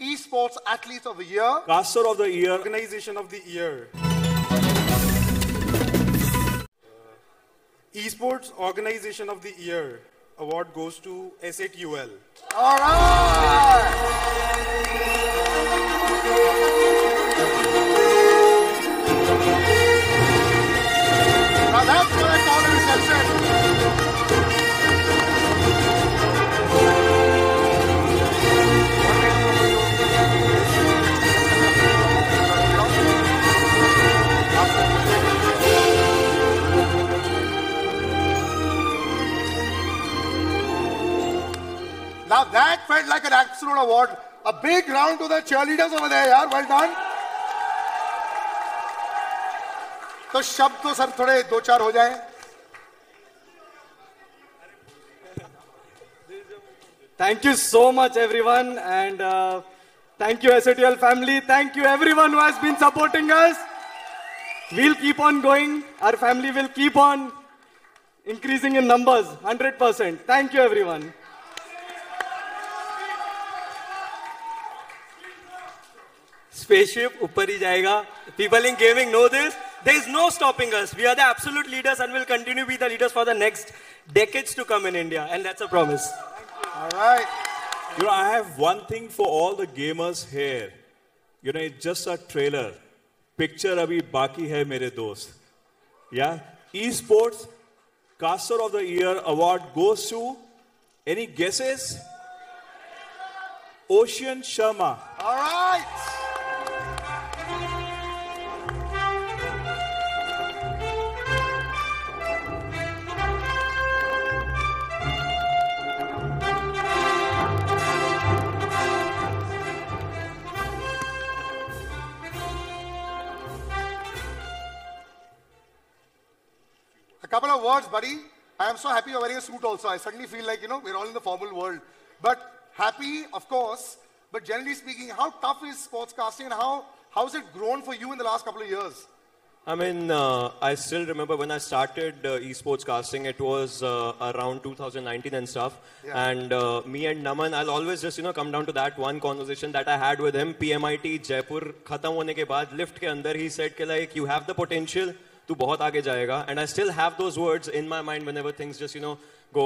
Esports Athlete of the Year. Caster of the Year, Organization of the Year. Uh, Esports Organization of the Year award goes to S8UL. All right. Now that felt like an absolute award. A big round to the cheerleaders over there, yaar. Well done. तो शब्द तो sir थोड़े दो चार हो जाएं। Thank you so much, everyone, and uh, thank you, S8UL family. Thank you, everyone who has been supporting us. We'll keep on going. Our family will keep on increasing in numbers, 100%. Thank you, everyone. Spaceship ऊपर ही जाएगा people in gaming know this there is no stopping us we are the absolute leaders and will continue to be the leaders for the next decades to come in india and that's a promise All right. You know, I have one thing for all the gamers here. You know, it's just a trailer. Picture abhi baki hai mere dost. Yeah? Esports Caster of the Year award goes to any guesses? Ocean Sharma. All right. A couple of words, buddy. I am so happy you're wearing a suit also. I suddenly feel like, you know, we're all in the formal world. But happy, of course, but generally speaking, how tough is sportscasting and how, how has it grown for you in the last couple of years? I mean, uh, I still remember when I started uh, esports casting, it was uh, around 2019 and stuff. Yeah. And uh, me and Naman, I'll always just, you know, come down to that one conversation that I had with him, PMIT, Jaipur, khatam hone ke baad, lift ke andar, he said, ke like, you have the potential, तू बहुत आगे जाएगा. And I still have those words in my mind one ever things just you know go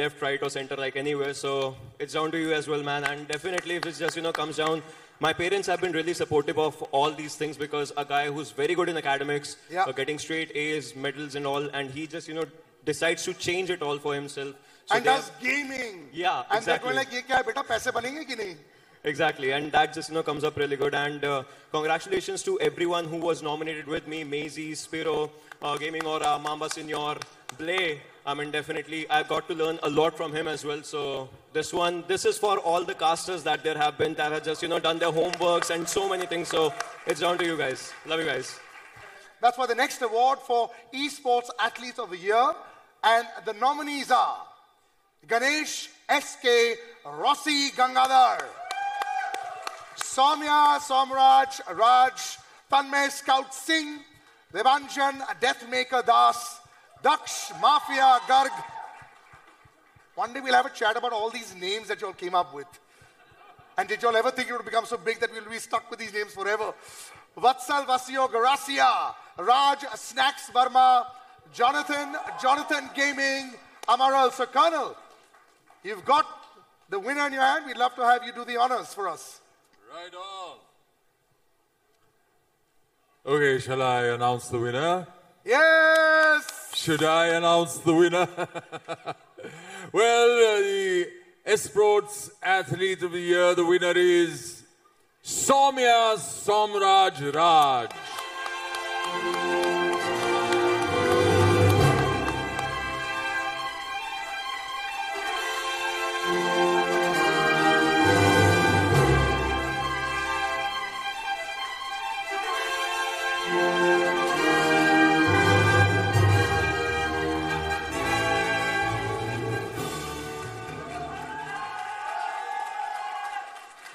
left right or centre like anyway so it's down to you as well man and definitely if it's just you know comes down my parents have been really supportive of all these things because a guy who is very good in academics getting straight A's medals in all and he just you know decides to change it all for himself and gaming या and like ये क्या है बेटा पैसे बनेंगे कि नहीं? Exactly, and that just you know comes up really good. And uh, congratulations to everyone who was nominated with me: Maisie, Spiro, uh, Gaming Aura, Mamba Senior, Blay. I mean, definitely, I've got to learn a lot from him as well. So this one, this is for all the casters that there have been that have just you know done their homeworks and so many things. So it's down to you guys. Love you guys. That's for the next award for Esports Athlete of the Year. And the nominees are Ganesh S.K. Rossi Gangadhar, Soumya Saumraj Raj, Tanmay Scout Singh, Devanshan Deathmaker Das, Daksh Mafia Garg. One day we'll have a chat about all these names that you all came up with. And did you all ever think it would become so big that we'll be stuck with these names forever? Vatsal Vasio Garasia, Raj Snax Verma, Jonathan, Jonathan Gaming, Amaral. So, Colonel, you've got the winner in your hand. We'd love to have you do the honors for us. Right on. Okay, shall I announce the winner? Yes! Should I announce the winner? well, uh, the Esports Athlete of the Year, the winner is Soumya Saumraj Raj.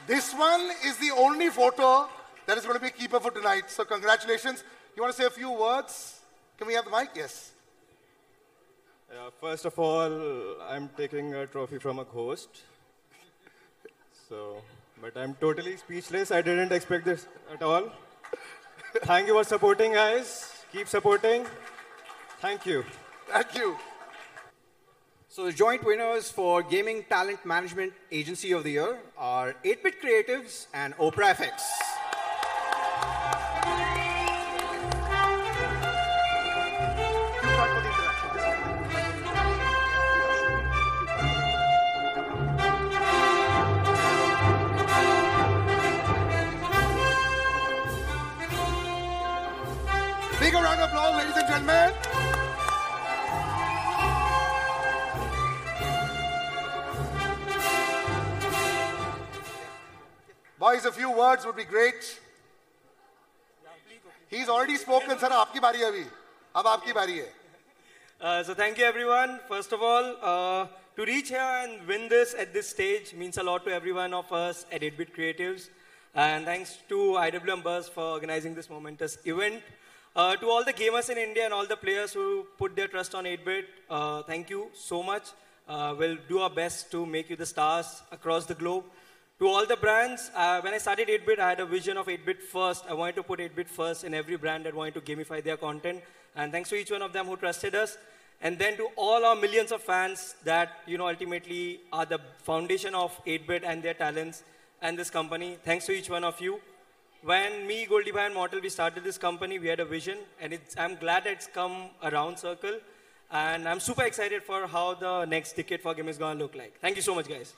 This one is the only photo that is going to be a keeper for tonight. So, congratulations. You want to say a few words? Can we have the mic? Yes. Uh, first of all, I'm taking a trophy from a host. So, But I'm totally speechless. I didn't expect this at all. Thank you for supporting, guys. Keep supporting. Thank you. Thank you. So the joint winners for Gaming Talent Management Agency of the Year are 8-Bit Creatives and Opera FX. Big round of applause, ladies and gentlemen. Boys, a few words would be great. He's already spoken, sir. आपकी बारी है अभी. अब आपकी बारी है. Uh, so thank you everyone. First of all, uh, to reach here and win this at this stage means a lot to every one of us at 8-Bit Creatives. And thanks to IWM Buzz for organizing this momentous event. Uh, to all the gamers in India and all the players who put their trust on 8-Bit, uh, thank you so much. Uh, we'll do our best to make you the stars across the globe. To all the brands, uh, when I started 8-Bit, I had a vision of 8-Bit first. I wanted to put 8-Bit first in every brand that wanted to gamify their content. And thanks to each one of them who trusted us. And then to all our millions of fans that, you know, ultimately are the foundation of 8-Bit and their talents and this company. Thanks to each one of you. When me, Goldie Bhai and Mortal, we started this company, we had a vision. And I'm glad it's come around circle. And I'm super excited for how the next decade for game is going to look like. Thank you so much, guys.